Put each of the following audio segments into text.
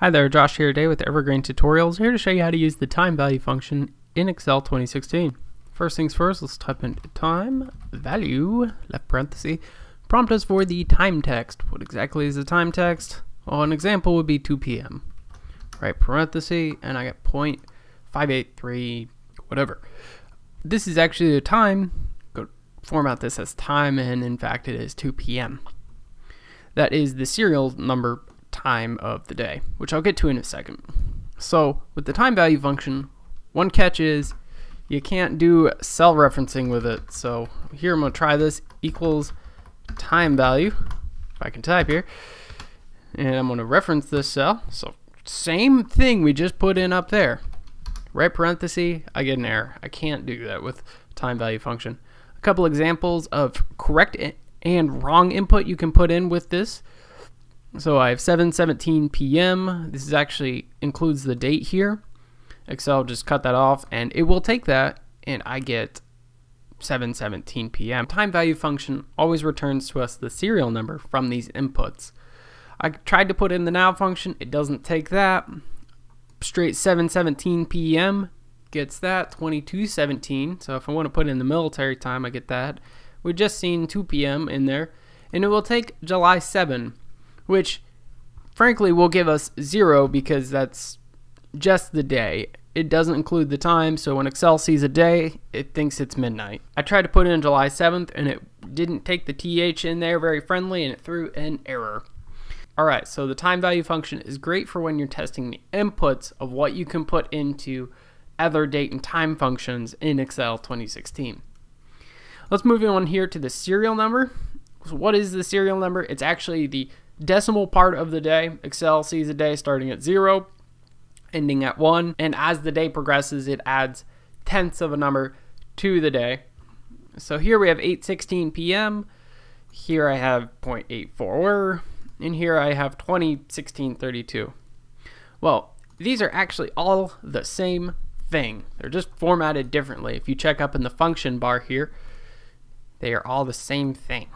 Hi there, Josh here today with Evergreen Tutorials, here to show you how to use the time value function in Excel 2016. First things first, let's type in time value, left parenthesis, prompt us for the time text. What exactly is the time text? Well, an example would be 2 p.m. Right parenthesis, and I get 0.583, whatever. This is actually the time, go format this as time, and in fact it is 2 p.m. That is the serial number time of the day, which I'll get to in a second. So with the time value function, one catch is you can't do cell referencing with it. So here I'm going to try this equals time value, if I can type here, and I'm going to reference this cell. So same thing we just put in up there. Right parenthesis, I get an error. I can't do that with time value function. A couple examples of correct and wrong input you can put in with this. So I have 7:17 p.m. This is actually includes the date here. Excel just cut that off and it will take that and I get 7:17 p.m. Time value function always returns to us the serial number from these inputs. I tried to put in the now function, it doesn't take that. Straight 7:17 p.m. gets that 22:17. So if I want to put in the military time, I get that. We've just seen 2 p.m. in there and it will take July 7 which frankly will give us zero because that's just the day. It doesn't include the time, so when Excel sees a day, it thinks it's midnight. I tried to put in July 7th and it didn't take the TH in there very friendly and it threw an error. Alright, so the time value function is great for when you're testing the inputs of what you can put into other date and time functions in Excel 2016. Let's move on here to the serial number. So what is the serial number? It's actually the decimal part of the day. Excel sees a day starting at zero, ending at one, and as the day progresses, it adds tenths of a number to the day. So here we have 8:16 p.m. Here I have 0.84, and here I have 201632. Well, these are actually all the same thing. They're just formatted differently. If you check up in the function bar here, they are all the same thing.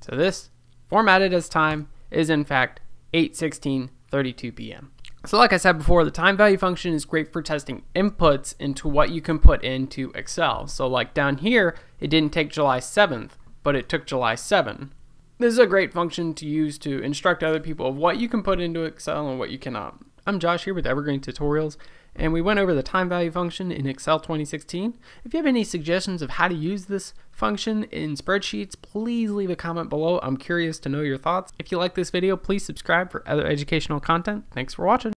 So this formatted as time is in fact 8:16:32 p.m. So like I said before, the time value function is great for testing inputs into what you can put into Excel. So like down here, it didn't take July 7th, but it took July 7. This is a great function to use to instruct other people of what you can put into Excel and what you cannot. I'm Josh here with Evergreen Tutorials and we went over the time value function in Excel 2016. If you have any suggestions of how to use this function in spreadsheets, please leave a comment below. I'm curious to know your thoughts. If you like this video, please subscribe for other educational content. Thanks for watching.